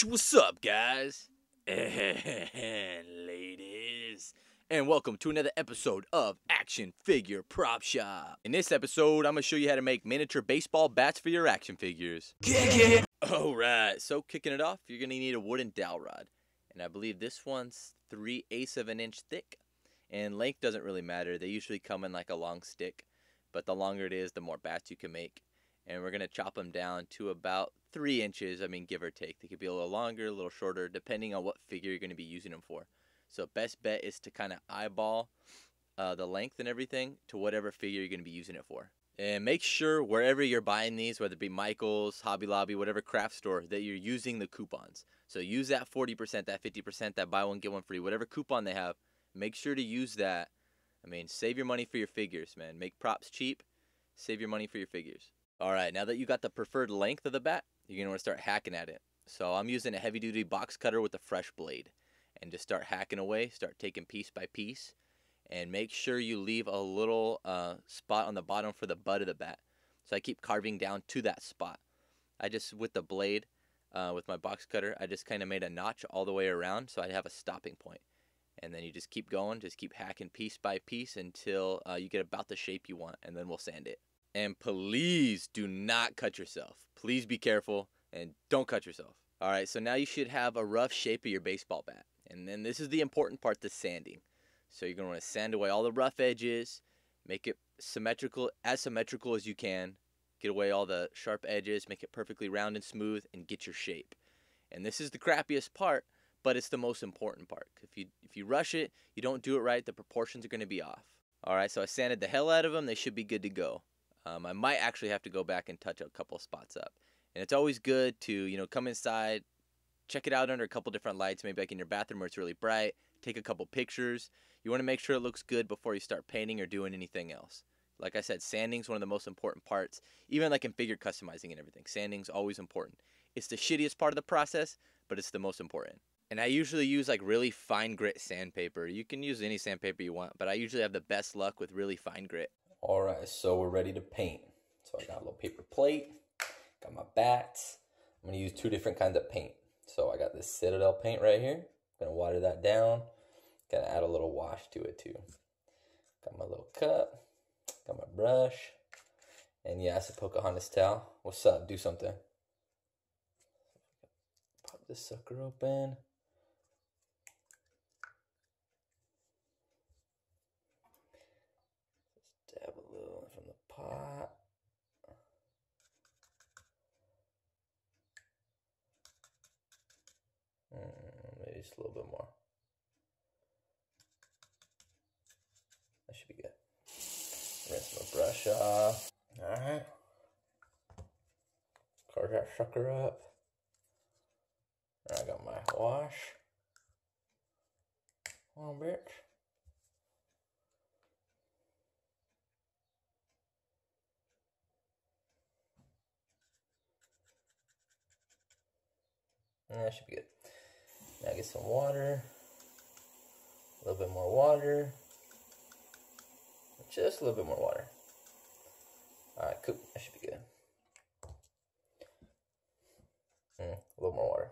What's up, guys? And ladies. And welcome to another episode of Action Figure Prop Shop. In this episode, I'm going to show you how to make miniature baseball bats for your action figures. Alright, so kicking it off, you're going to need a wooden dowel rod. And I believe this one's 3 eighths of an inch thick. And length doesn't really matter. They usually come in like a long stick. But the longer it is, the more bats you can make. And we're going to chop them down to about three inches. I mean, give or take. They could be a little longer, a little shorter, depending on what figure you're going to be using them for. So, best bet is to kind of eyeball uh, the length and everything to whatever figure you're going to be using it for. And make sure wherever you're buying these, whether it be Michael's, Hobby Lobby, whatever craft store, that you're using the coupons. So use that 40%, that 50%, that buy one, get one free, whatever coupon they have. Make sure to use that. I mean, save your money for your figures, man. Make props cheap, save your money for your figures. All right, now that you got the preferred length of the bat, you're going to want to start hacking at it. So I'm using a heavy duty box cutter with a fresh blade and just start hacking away, start taking piece by piece and make sure you leave a little uh, spot on the bottom for the butt of the bat. So I keep carving down to that spot. I just, with the blade, uh, with my box cutter, I just kind of made a notch all the way around so I have a stopping point. And then you just keep going, just keep hacking piece by piece until uh, you get about the shape you want, and then we'll sand it. And please do not cut yourself. Please be careful and don't cut yourself. All right, so now you should have a rough shape of your baseball bat. And then this is the important part, the sanding. So you're want to sand away all the rough edges, make it symmetrical, as symmetrical as you can. Get away all the sharp edges, make it perfectly round and smooth, and get your shape. And this is the crappiest part, but it's the most important part. If you if you rush it, you don't do it right, the proportions are to be off. All right, so I sanded the hell out of them. They should be good to go. Um, I might actually have to go back and touch a couple spots up. And it's always good to you know come inside, check it out under a couple different lights, maybe like in your bathroom where it's really bright. Take a couple pictures. You want to make sure it looks good before you start painting or doing anything else. Like I said, sanding's one of the most important parts, even like in figure customizing and everything. Sanding's always important. It's the shittiest part of the process, but it's the most important. And I usually use like really fine grit sandpaper. You can use any sandpaper you want, but I usually have the best luck with really fine grit. All right, so we're ready to paint. So I got a little paper plate, got my bats. I'm gonna use two different kinds of paint. So I got this Citadel paint right here. I'm gonna water that down. Gonna add a little wash to it too. Got my little cup, got my brush, and yeah, it's a Pocahontas towel. What's up? Do something. Pop this sucker open. Just dab a little from the Mm, maybe just a little bit more. That should be good. Rinse my brush off. Alright. Carve that sucker up. I got my wash. Come on, bitch. That should be good. Now get some water. A little bit more water. Just a little bit more water. Alright, cool. That should be good. Mm, a little more water.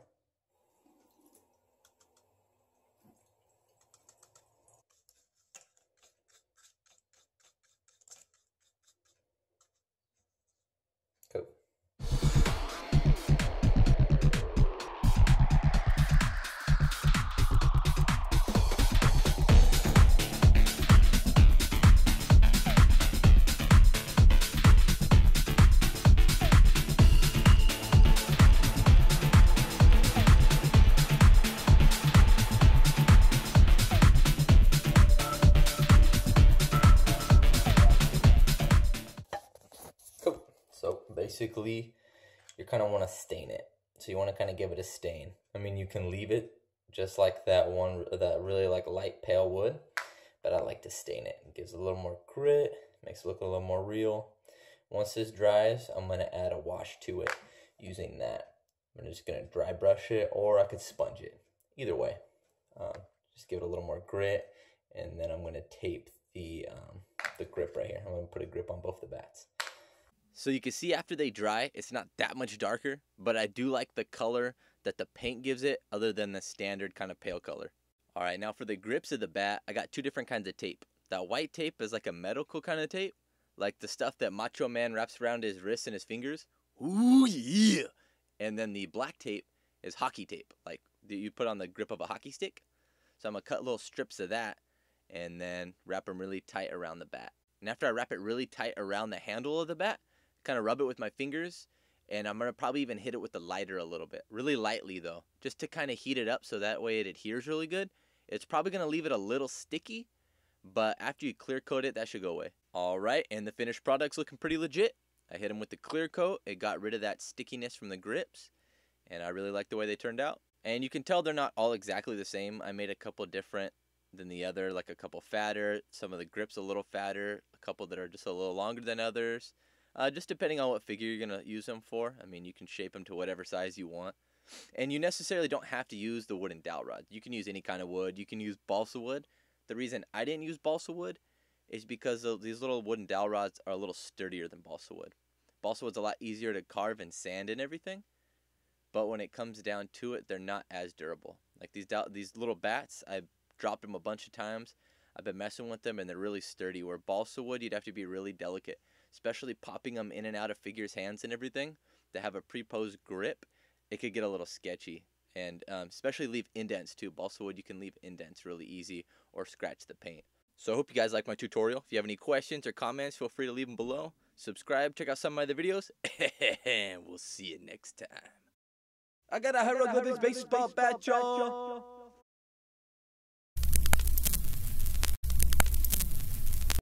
Basically, you kind of want to stain it. So you want to kind of give it a stain. I mean, you can leave it just like that one, that really like light pale wood, but I like to stain it. It gives a little more grit, makes it look a little more real. Once this dries, I'm going to add a wash to it using that. I'm just going to dry brush it or I could sponge it. Either way. Um, just give it a little more grit and then I'm going to tape the, um, the grip right here. I'm going to put a grip on both the bats. So you can see after they dry, it's not that much darker, but I do like the color that the paint gives it other than the standard kind of pale color. All right, now for the grips of the bat, I got two different kinds of tape. That white tape is like a medical kind of tape, like the stuff that Macho Man wraps around his wrists and his fingers. Ooh, yeah. And then the black tape is hockey tape, like you put on the grip of a hockey stick. So I'm gonna cut little strips of that and then wrap them really tight around the bat. And after I wrap it really tight around the handle of the bat, kind of rub it with my fingers, and I'm gonna probably even hit it with the lighter a little bit, really lightly though, just to kind of heat it up so that way it adheres really good. It's probably gonna leave it a little sticky, but after you clear coat it, that should go away. All right, and the finished product's looking pretty legit. I hit them with the clear coat. It got rid of that stickiness from the grips, and I really like the way they turned out. And you can tell they're not all exactly the same. I made a couple different than the other, like a couple fatter, some of the grips a little fatter, a couple that are just a little longer than others. Uh, just depending on what figure you're going to use them for. I mean, you can shape them to whatever size you want. And you necessarily don't have to use the wooden dowel rod. You can use any kind of wood. You can use balsa wood. The reason I didn't use balsa wood is because these little wooden dowel rods are a little sturdier than balsa wood. Balsa wood's a lot easier to carve and sand and everything, but when it comes down to it, they're not as durable. Like these these little bats, I've dropped them a bunch of times. I've been messing with them and they're really sturdy. Where balsa wood, you'd have to be really delicate, especially popping them in and out of figures' hands and everything. To have a pre-posed grip, it could get a little sketchy, and um, especially leave indents too. Balsa wood, you can leave indents really easy or scratch the paint. So I hope you guys like my tutorial. If you have any questions or comments, feel free to leave them below. Subscribe, check out some of my other videos, and we'll see you next time. I got a hieroglyphics baseball bat, y'all.